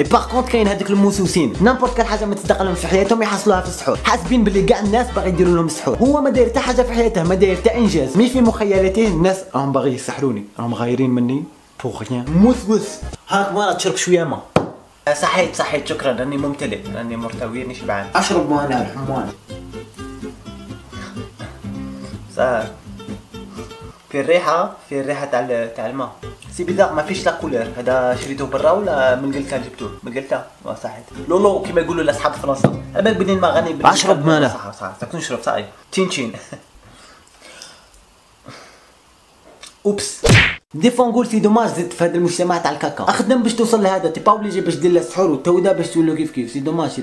et par contre كاين هذوك الموسوسين n'importe quelle حاجة ما تصدق لهم في حياتهم يحصلوها في السحور حاسبين باللي كاع الناس باغي يديروا لهم السحور هو ما داير حتى حاجة في حياته ما داير حتى انجاز mais في مخيلته الناس راهم باغي يسحروني راهم غايرين مني pour rien موسوس هاك مرة تشرب شوية ما صحيت صحيت شكرا راني ممتلئ راني مرتوي راني شبعان أشرب وأنا الحموان صح في الريحة في الريحة تاع تاع الماء. سي بيزار ما فيش لا كولور هذا شريته برا ولا من قلتها جبتوه؟ من آه صحيت. لولو كيما يقولوا لاصحاب فرنسا. على بالك بدين ما غني اشرب ماله صح صح صح. نشرب صحيح. تشين تشين. أوبس. دي فوا نقول سي دوماج زدت في هذا المجتمع تاع الكاكا أخدم باش توصل لهذا تي با اوبليجي باش دير له السحور وتودا باش تولو كيف كيف. سي دوماج.